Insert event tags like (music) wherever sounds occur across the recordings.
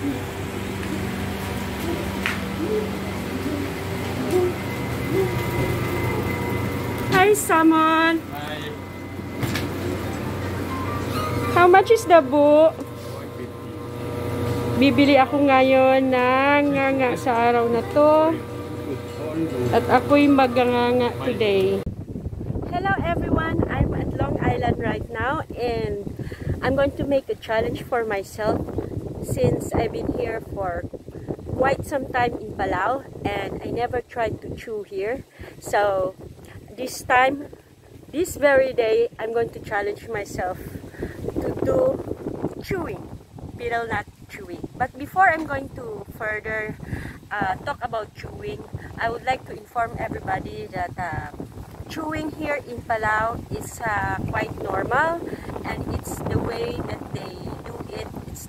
Hi, Salmon. Hi. How much is the book? Bibili ako ngayon ng nganga sa araw na to. At ako'y maganganga today. Hello everyone, I'm at Long Island right now and I'm going to make a challenge for myself since I've been here for quite some time in Palau and I never tried to chew here. So this time, this very day, I'm going to challenge myself to do chewing, betel nut chewing. But before I'm going to further uh, talk about chewing, I would like to inform everybody that uh, chewing here in Palau is uh, quite normal and it's the way that they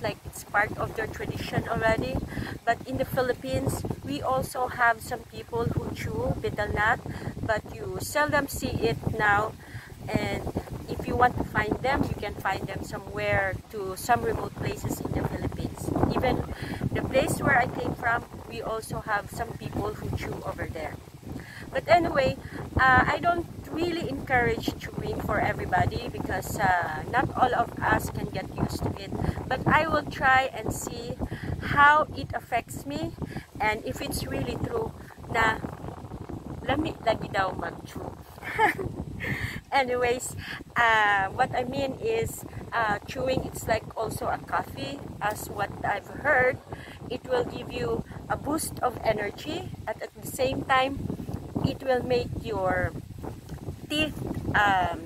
like it's part of their tradition already. But in the Philippines, we also have some people who chew betel nut, but you seldom see it now. And if you want to find them, you can find them somewhere to some remote places in the Philippines. Even the place where I came from, we also have some people who chew over there. But anyway, uh, I don't really encourage chewing for everybody because uh, not all of us can get used to it. But I will try and see how it affects me and if it's really true na lamig lagi daw mag-chew. Anyways, uh, what I mean is uh, chewing it's like also a coffee as what I've heard. It will give you a boost of energy and at the same time it will make your teeth um,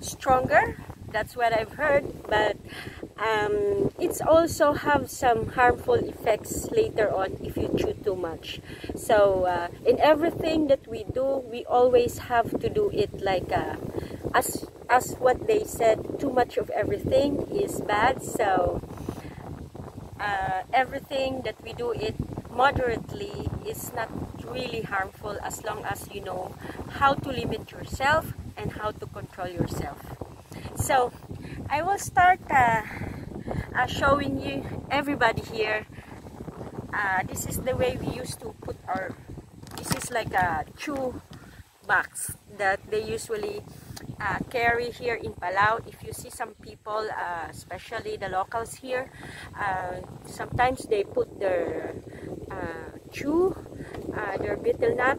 stronger. That's what I've heard but um, it's also have some harmful effects later on if you chew too much so uh, in everything that we do we always have to do it like uh, as as what they said too much of everything is bad so uh, everything that we do it moderately is not really harmful as long as you know how to limit yourself and how to control yourself. So I will start uh, uh, showing you everybody here. Uh, this is the way we used to put our this is like a chew box that they usually uh, carry here in Palau. If you see some people uh, especially the locals here uh, sometimes they put their uh, chew their betel nut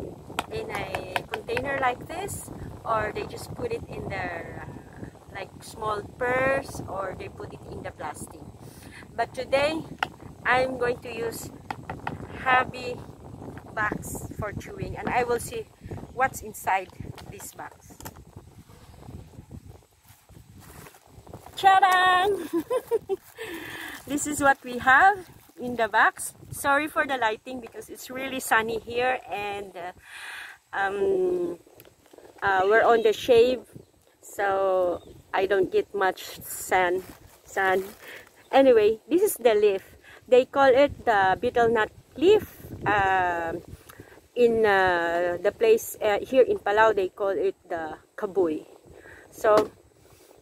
in a container like this or they just put it in their like small purse or they put it in the plastic. But today I'm going to use heavy box for chewing and I will see what's inside this box. (laughs) This is what we have in the box sorry for the lighting because it's really sunny here and uh, um, uh, we're on the shave so I don't get much sun sun. Anyway this is the leaf. They call it the betel nut leaf uh, in the place uh, here in Palau they call it the kebui. So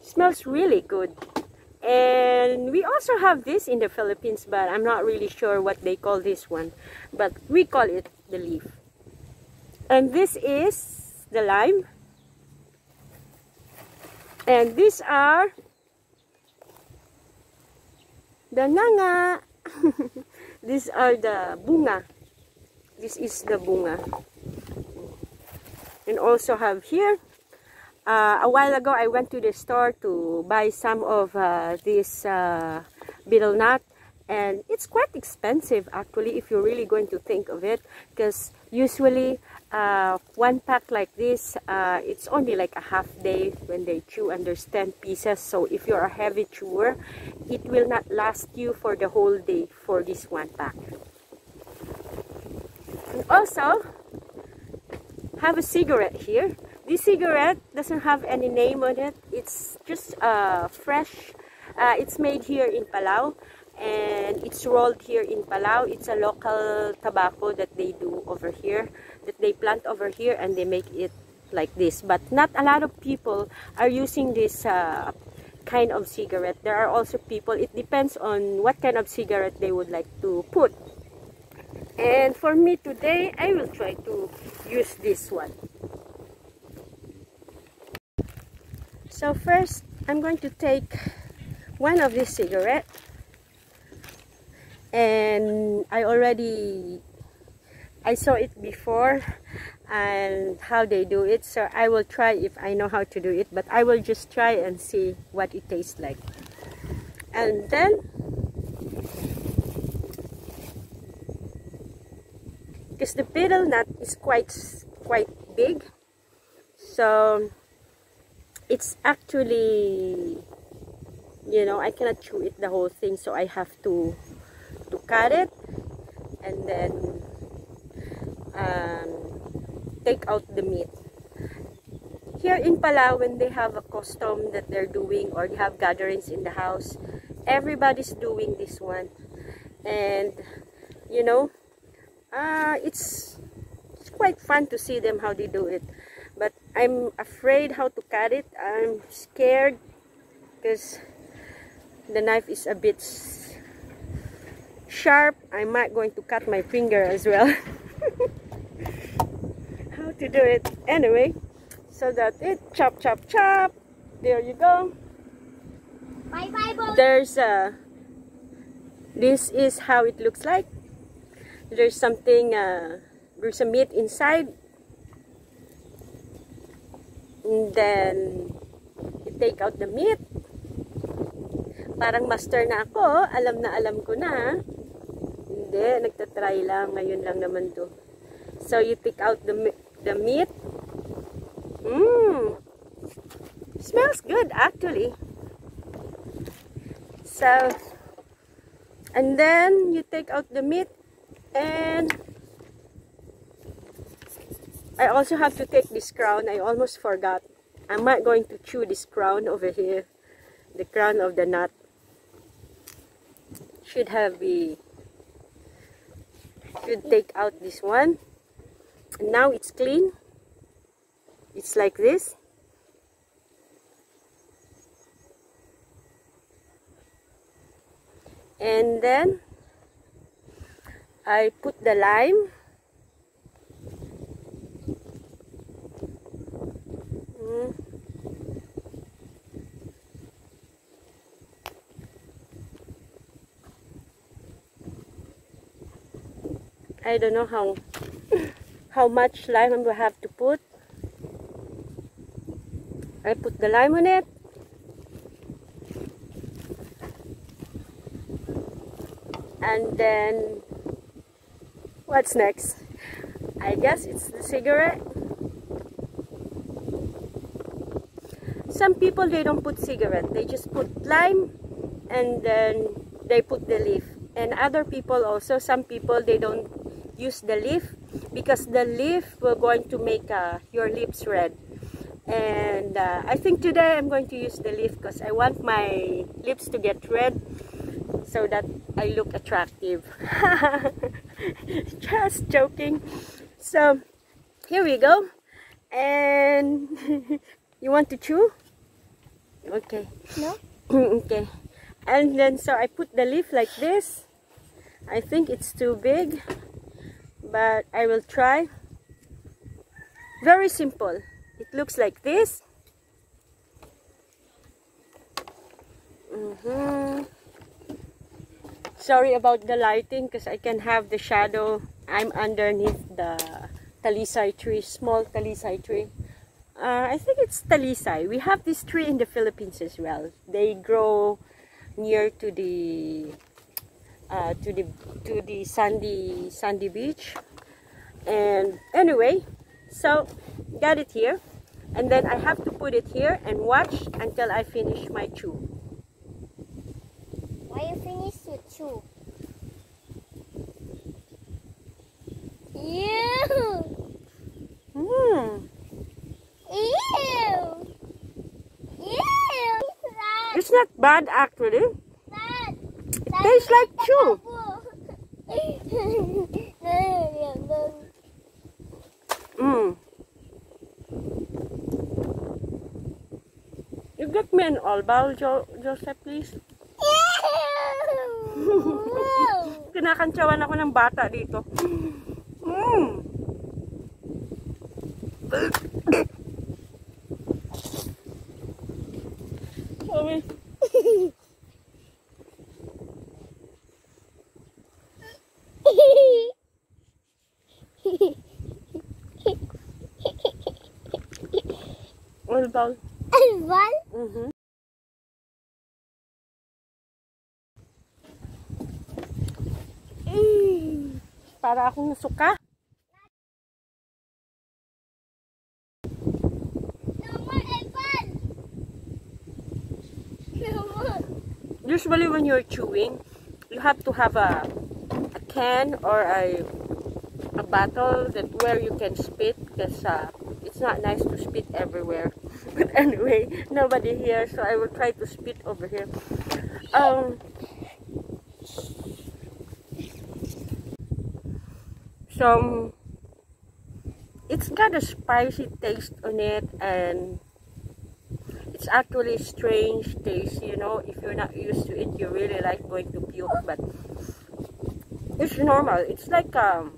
smells really good and we also have this in the Philippines but I'm not really sure what they call this one but we call it the leaf and this is the lime and these are the nganga. (laughs) these are the bunga. This is the bunga. And also have here, uh, a while ago I went to the store to buy some of uh, this uh, betel nut. And it's quite expensive actually if you're really going to think of it. Because usually uh, one pack like this uh, it's only like a half day when they chew there's 10 pieces. So if you're a heavy chewer it will not last you for the whole day for this one pack. And also have a cigarette here this cigarette doesn't have any name on it it's just uh, fresh uh, it's made here in Palau and it's rolled here in Palau it's a local tobacco that they do over here that they plant over here and they make it like this but not a lot of people are using this uh, kind of cigarette. There are also people, it depends on what kind of cigarette they would like to put. And for me today, I will try to use this one. So first, I'm going to take one of these cigarette and I already I saw it before and how they do it. So I will try if I know how to do it but I will just try and see what it tastes like. And then because the betel nut is quite quite big so it's actually you know I cannot chew it the whole thing so I have to to cut it and then um, take out the meat. Here in Palau, when they have a custom that they're doing or they have gatherings in the house, everybody's doing this one. And, you know, uh, it's, it's quite fun to see them how they do it. I'm afraid how to cut it. I'm scared because the knife is a bit sharp. I might going to cut my finger as well. (laughs) How to do it anyway so that it chop chop chop there you go bye bye boy. there's a this is how it looks like there's something uh, there's a meat inside and then you take out the meat parang master na ako alam na alam ko na hindi nagtatry lang ngayon lang naman to so you take out the the meat. Mmm. Smells good actually. So, and then you take out the meat and I also have to take this crown. I almost forgot. I'm not going to chew this crown over here. The crown of the nut. Should have be should take out this one now it's clean it's like this and then I put the lime I don't know how how much lime I'm to have to put. I put the lime on it. And then, what's next? I guess it's the cigarette. Some people, they don't put cigarette. They just put lime and then they put the leaf. And other people also, some people, they don't use the leaf because the leaf will going to make uh, your lips red. And uh, I think today I'm going to use the leaf because I want my lips to get red so that I look attractive. (laughs) Just joking. So here we go. And (laughs) you want to chew okay. No? (laughs) Okay. And then so I put the leaf like this. I think it's too big but I will try. Very simple. It looks like this. Mm -hmm. sorry about the lighting because I can have the shadow. I'm underneath the talisay tree small talisay tree uh, I think it's talisay. We have this tree in the Philippines as well. They grow near to the uh, to the to the sandy sandy beach. And anyway so got it here. And then I have to put it here and watch until I finish my chew. Why you finish your chew bad actually That, tastes like chew Get me an all bowl, jo Joseph, please. (laughs) Kinakantsawan ako ng bata dito. Mm. (coughs) Sorry. All bowl. Alwan? Mhm. Mm. Para akong suka. No more Alwan. No more. Usually when you're chewing, you have to have a, a can or a, a bottle that where you can spit because uh, it's not nice to spit everywhere. But (laughs) anyway, nobody here, so I will try to spit over here. Um, so it's got a spicy taste on it and it's actually strange taste, you know. If you're not used to it, you really like going to puke, but it's normal. It's like um,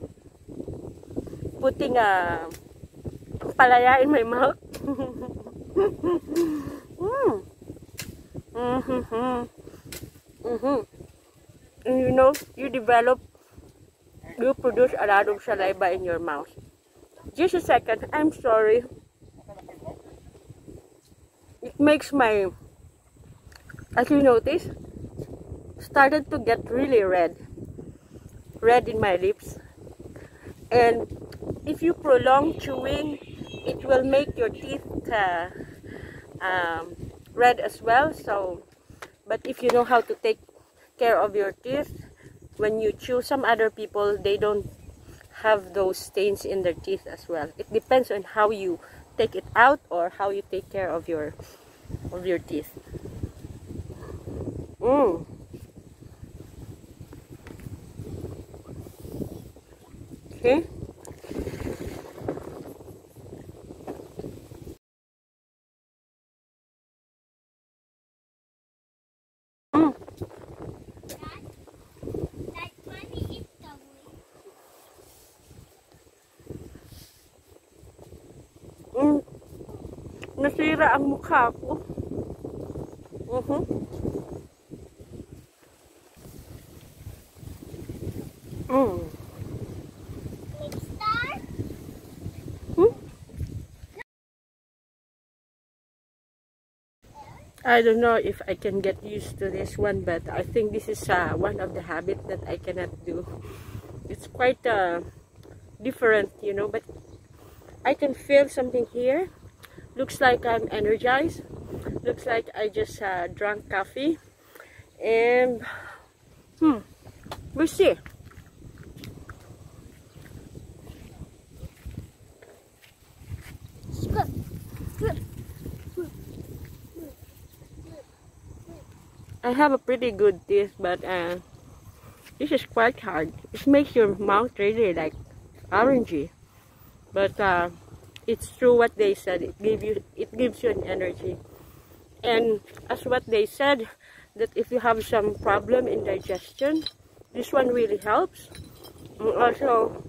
putting a palaya in my (laughs) mouth. Mm. Mm-hmm. Mm-hmm. And you know, you develop, you produce a lot of saliva in your mouth. Just a second, I'm sorry it makes my as you notice started to get really red red in my lips and if you prolong chewing it will make your teeth uh, um, red as well so but if you know how to take care of your teeth when you chew some other people they don't have those stains in their teeth as well it depends on how you take it out or how you take care of your of your teeth. Mm. Okay. Mm. That money is the way. Mm. Nasira ang mukha ko. Mhm. Mm. Hmm? I don't know if I can get used to this one, but I think this is uh, one of the habits that I cannot do. It's quite uh, different, you know, but I can feel something here. Looks like I'm energized. Looks like I just uh, drank coffee. And, hmm, we'll see. I have a pretty good teeth, but uh, this is quite hard. It makes your mouth really like orangey. But uh, it's true what they said. It give you it gives you an energy. And as what they said, that if you have some problem in digestion, this one really helps. And also,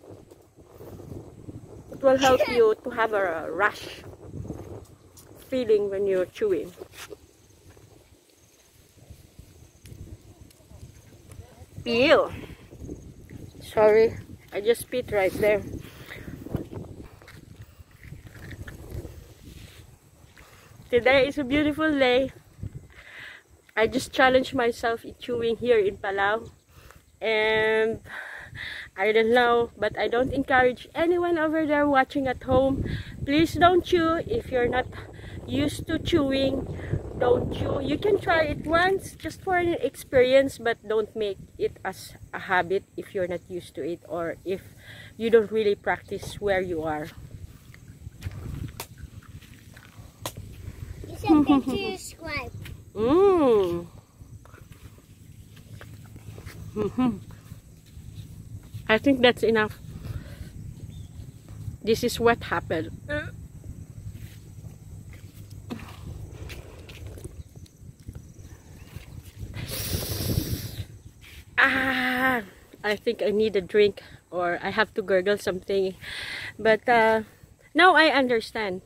it will help you to have a rush feeling when you're chewing. Ew. Sorry, I just spit right there. Today is a beautiful day. I just challenged myself in chewing here in Palau. And I don't know, but I don't encourage anyone over there watching at home. Please don't chew if you're not used to chewing. Don't chew. You can try it once just for an experience, but don't make it as a habit if you're not used to it or if you don't really practice where you are. something to describe. -hmm. I think that's enough. This is what happened. Ah, I think I need a drink or I have to gurgle something. But uh, now I understand.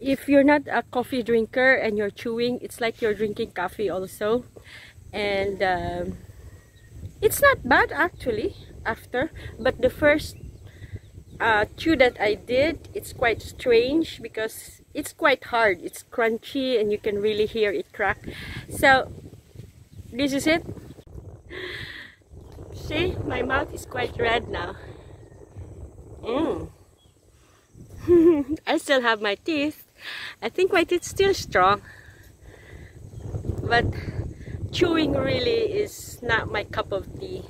If you're not a coffee drinker and you're chewing, it's like you're drinking coffee also. And um, it's not bad actually after. But the first uh, chew that I did, it's quite strange because it's quite hard. It's crunchy and you can really hear it crack. So this is it. See, my mouth is quite red now. Mm. (laughs) I still have my teeth. (laughs) I think my teeth still strong. But chewing really is not my cup of tea.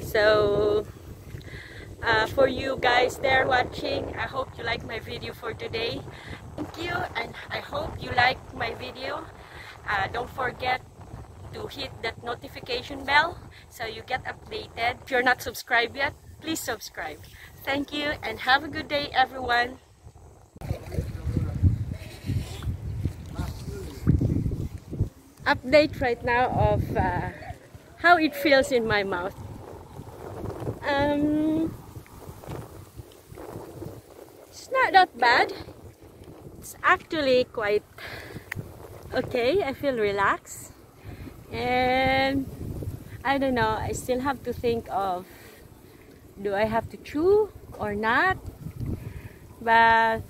So uh, for you guys there watching, I hope you like my video for today. Thank you and I hope you like my video. Uh, don't forget to hit that notification bell so you get updated. If you're not subscribed yet, please subscribe. Thank you and have a good day everyone. Update right now of uh, how it feels in my mouth. Um, it's not that bad. It's actually quite okay. I feel relaxed and I don't know I still have to think of do I have to chew or not but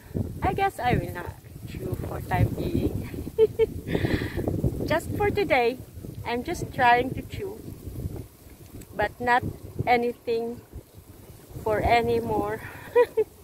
I guess I will not chew for time being (laughs) just for today I'm just trying to chew but not anything for any more (laughs)